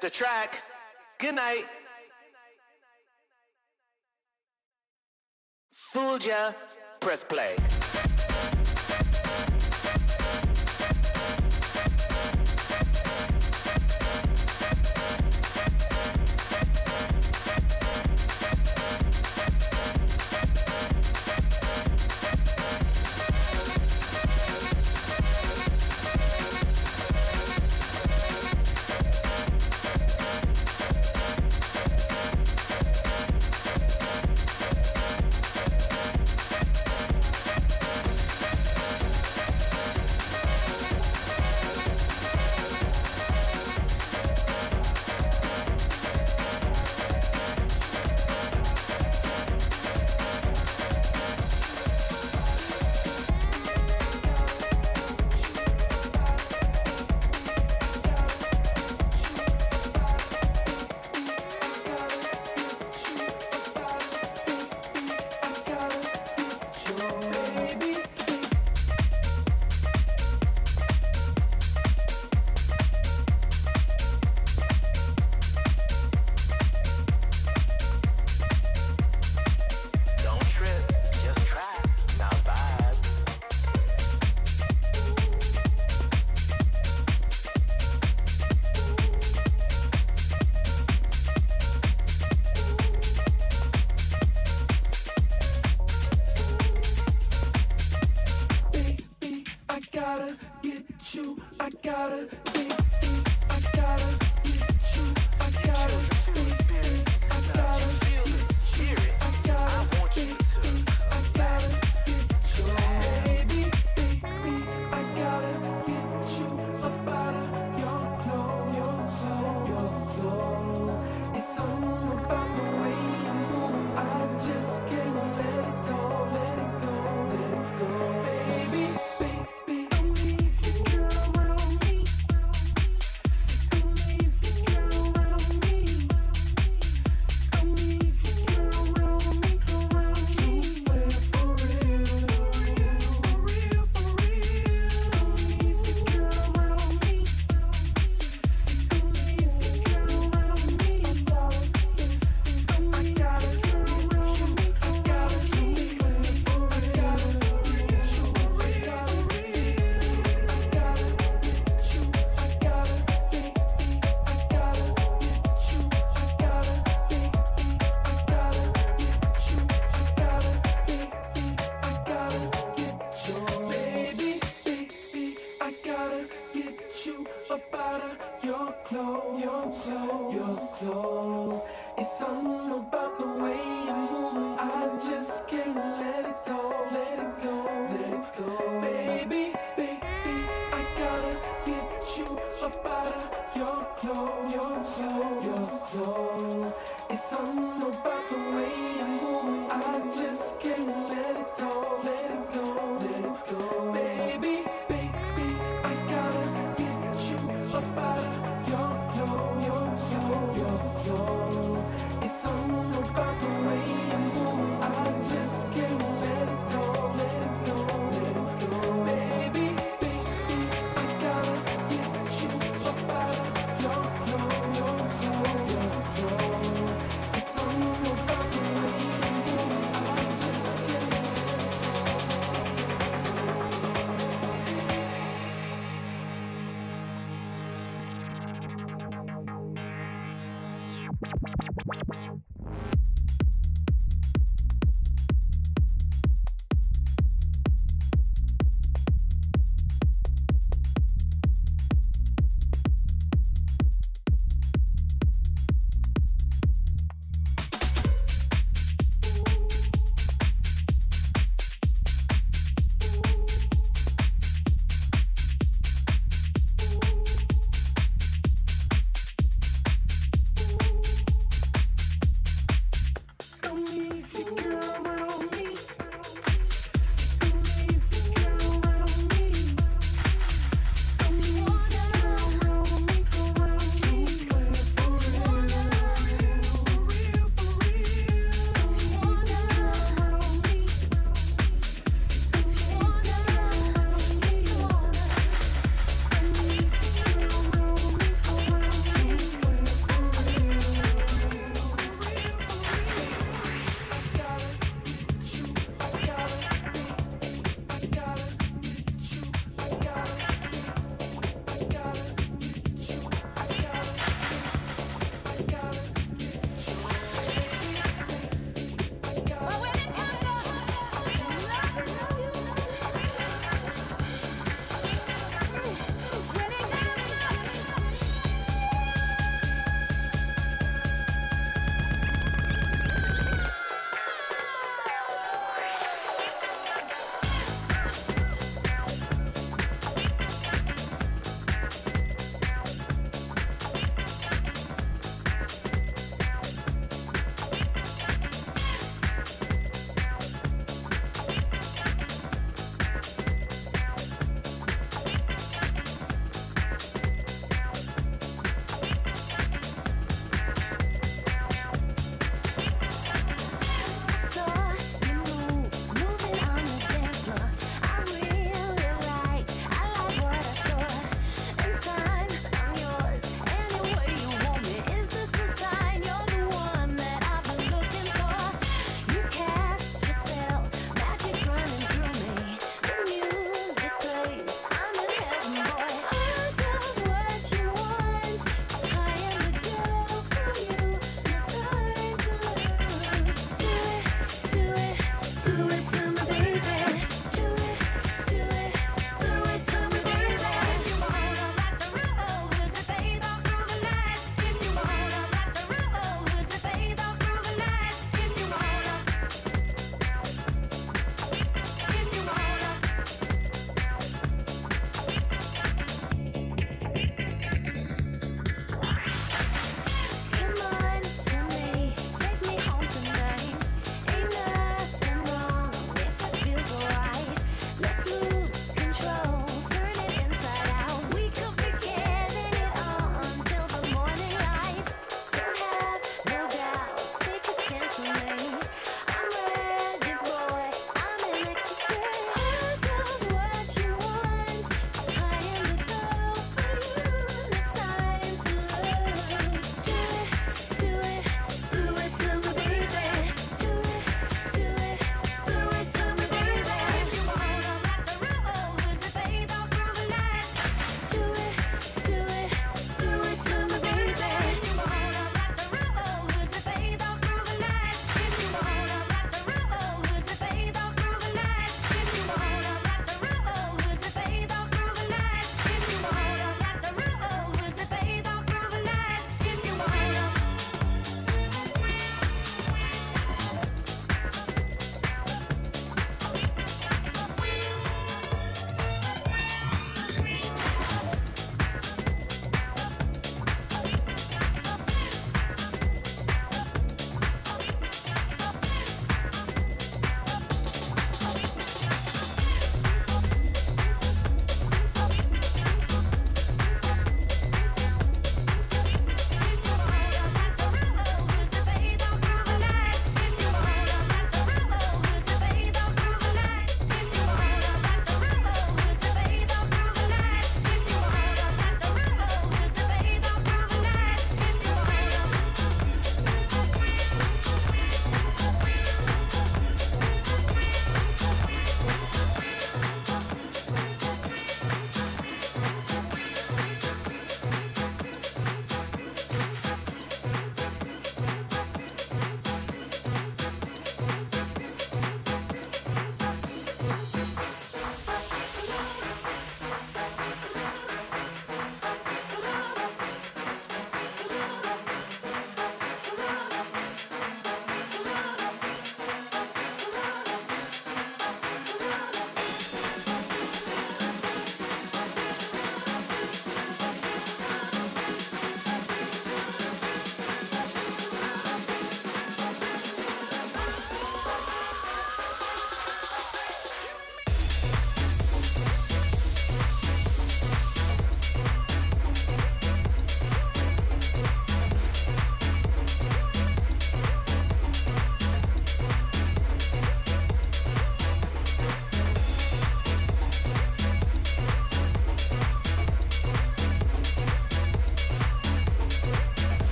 That's the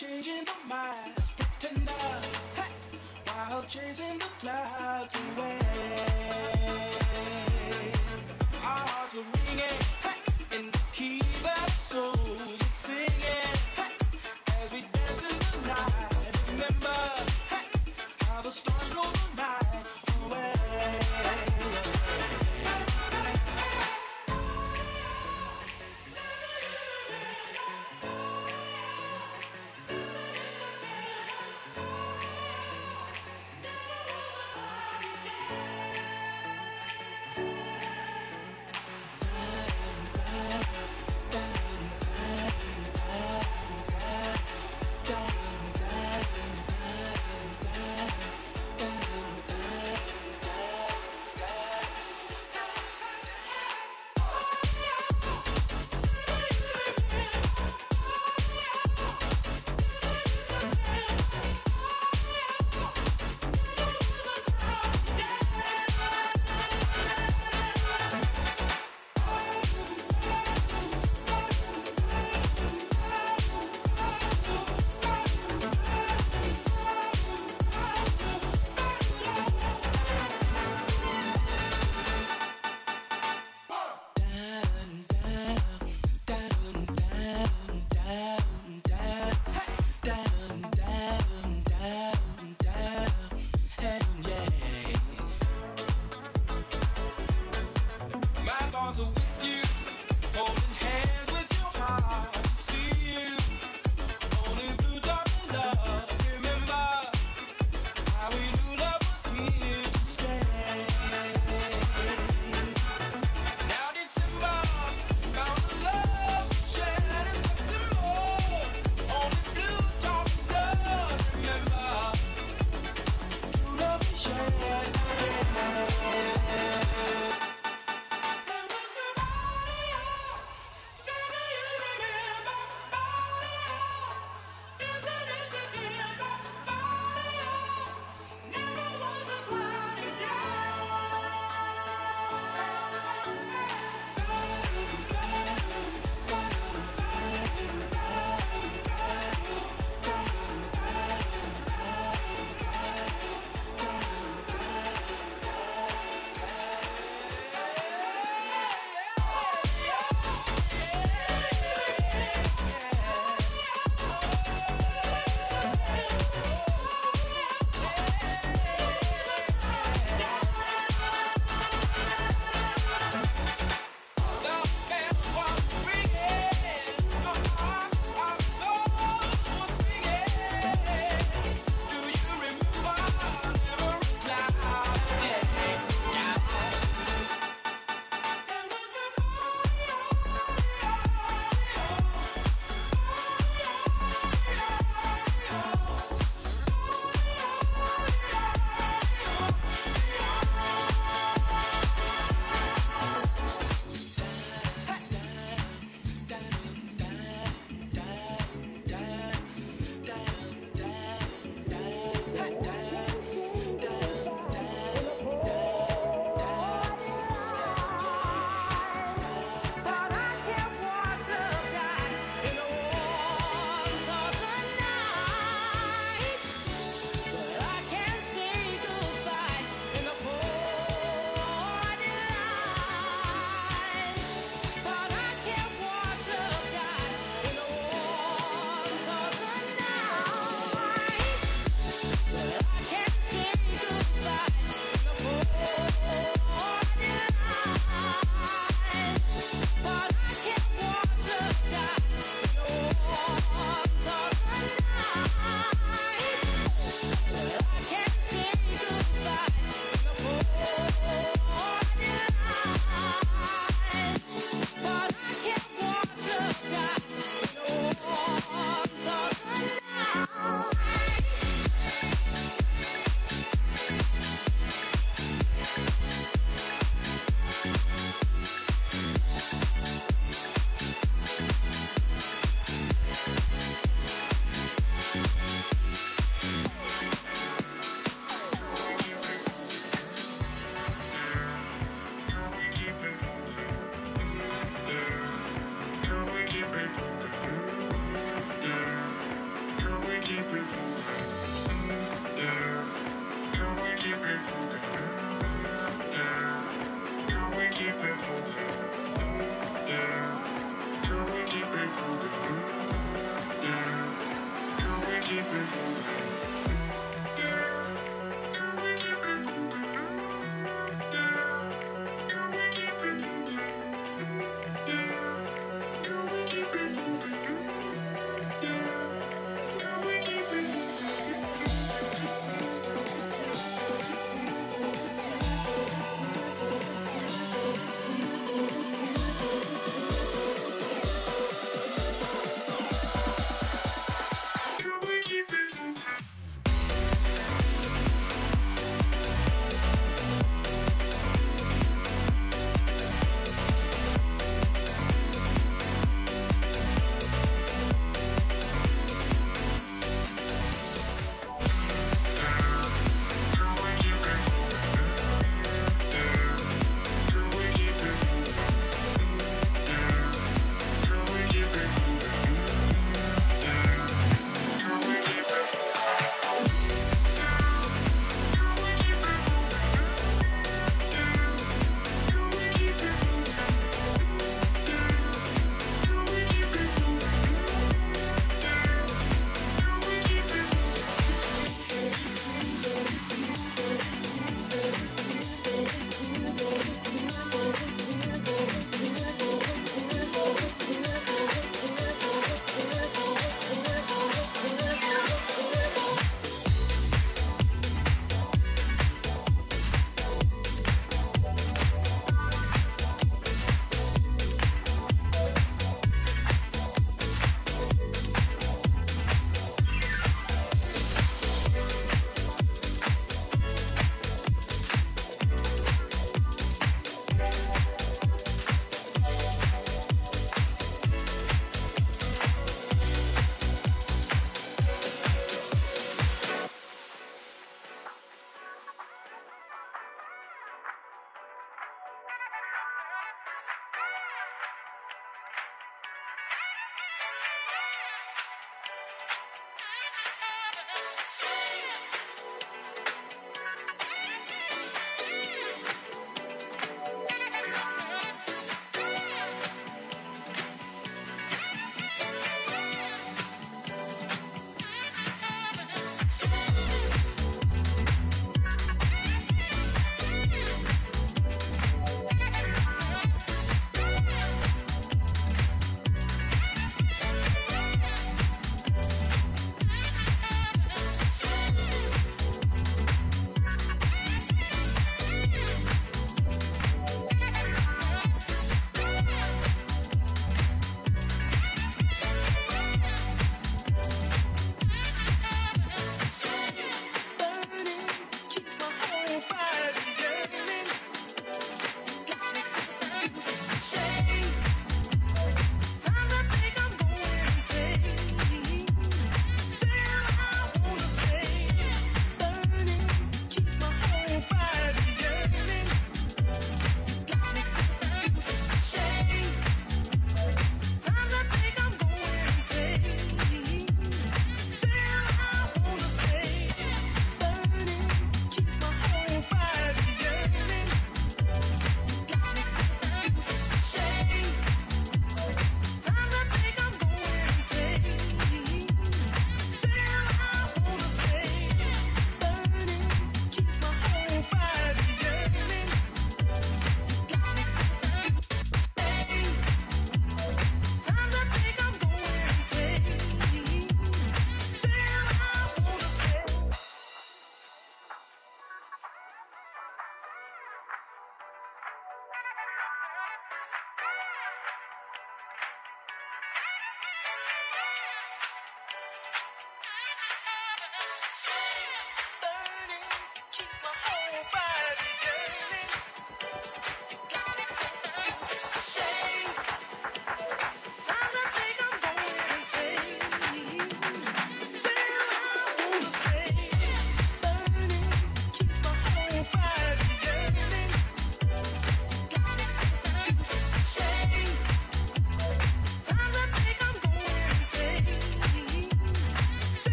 changing the mind. Pretender, hey, while chasing the clouds away. Our hearts will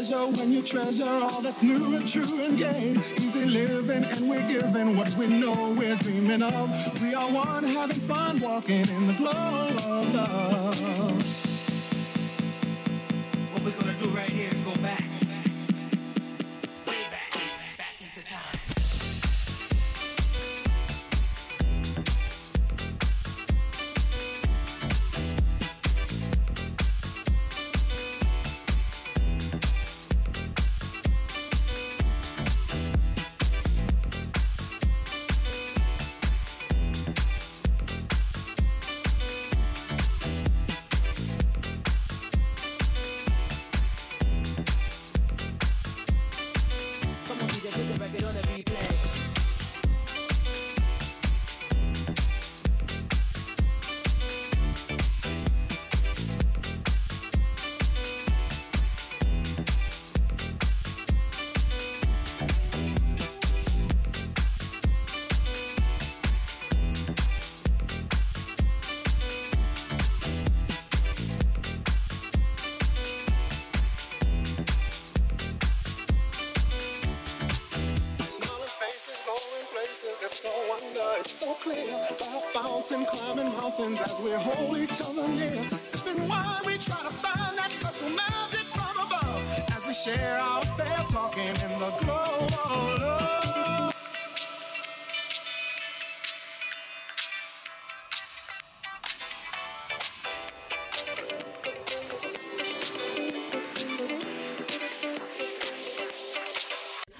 pleasure when you treasure all that's new and true and gay. Easy living and we're giving what we know we're dreaming of. We are one having fun walking in the glow as we hold each other near. Sipping wine, we try to find that special magic from above. As we share our there, talking in the glow of love.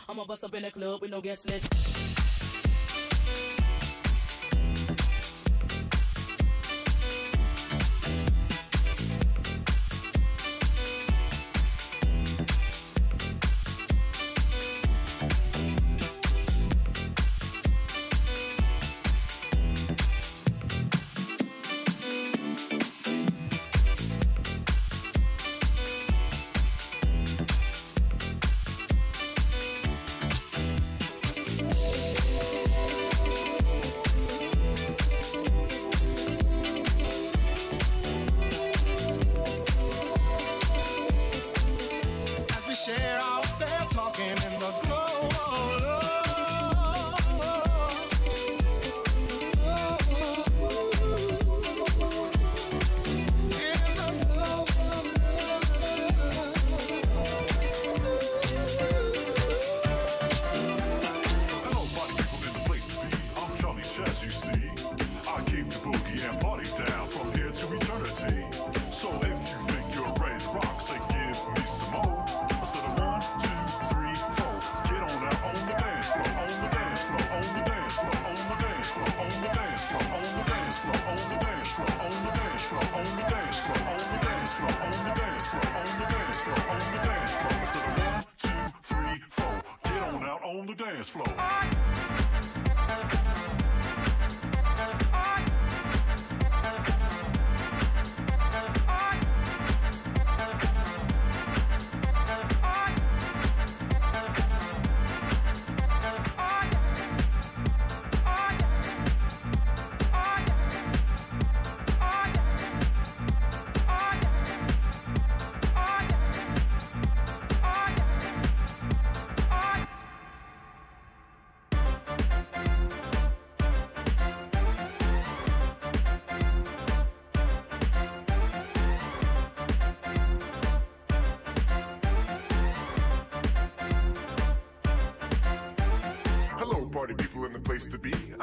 I'ma bust up in the club with no guest list.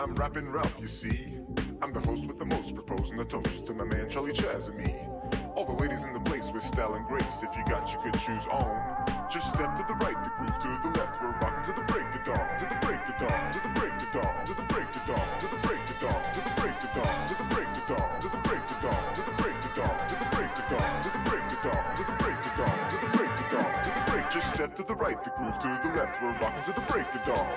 I'm Rappin' Ralph, you see. I'm the host with the most, proposing a toast to my man Charlie Chazz and me. All the ladies in the place with style and grace. If you got your good shoes on, just step to the right, the groove to the left. We're rocking to the break of dawn, to the break of dawn, to the break of dawn, to the break of dawn, to the break of dawn, to the break of dawn, to the break of dawn, to the break of dawn, to the break of dawn, to the break of dawn, to the break of dawn, to the break of dawn, to the break of dawn, to the break. Just step to the right, the groove to the left. We're rocking to the break of dawn.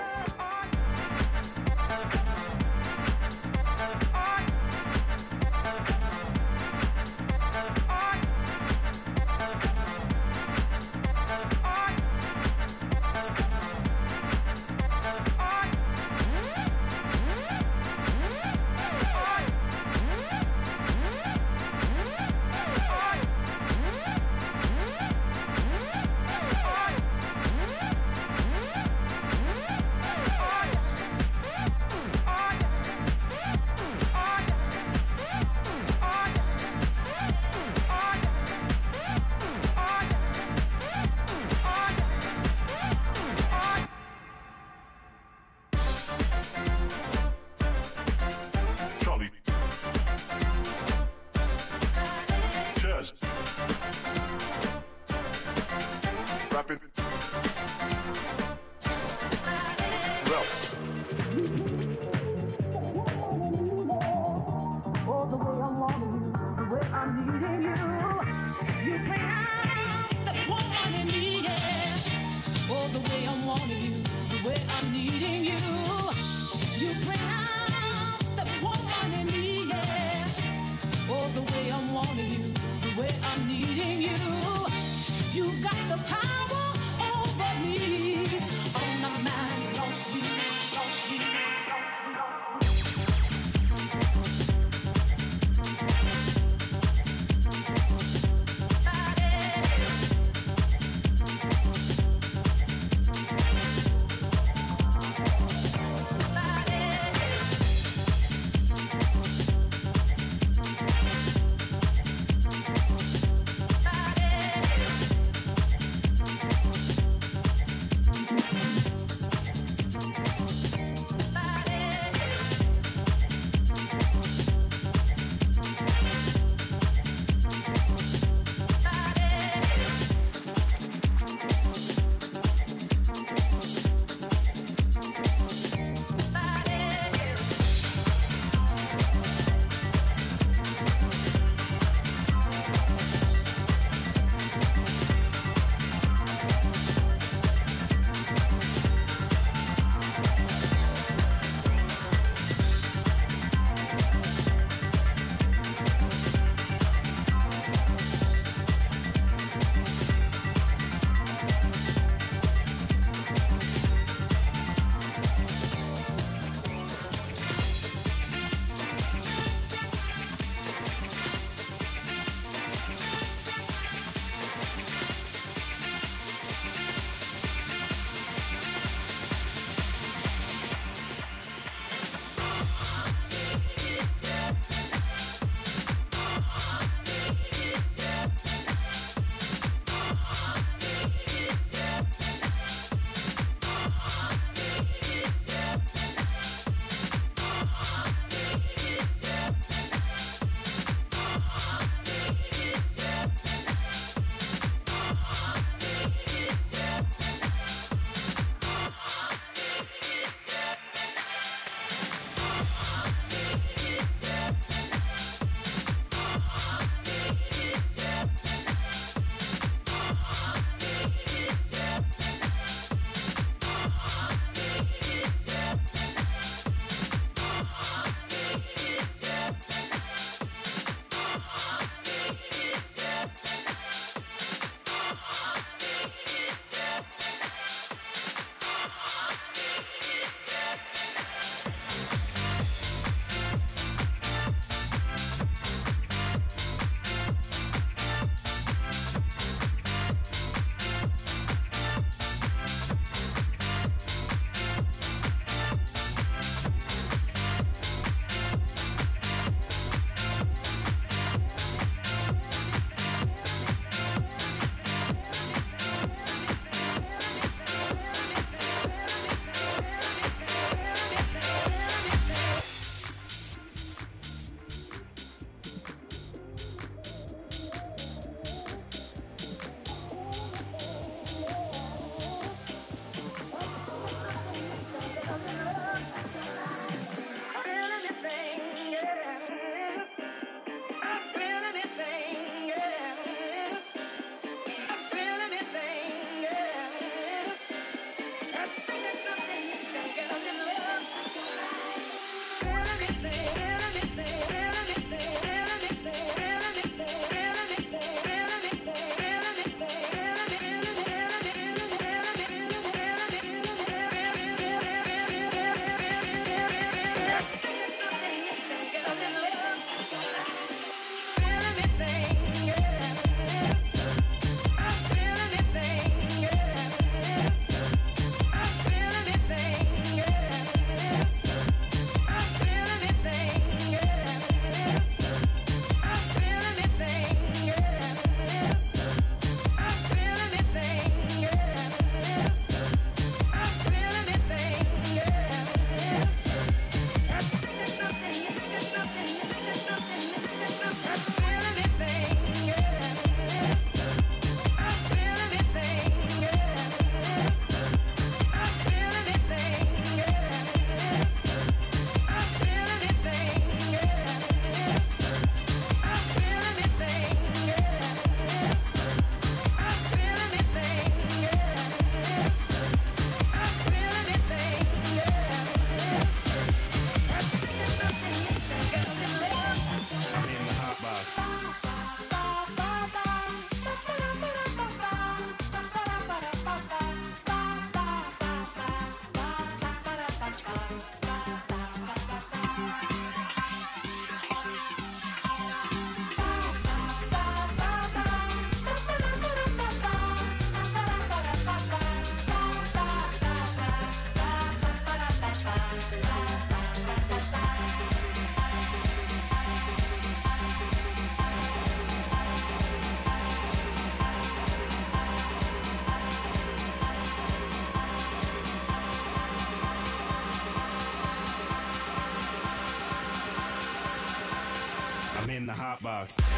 I'm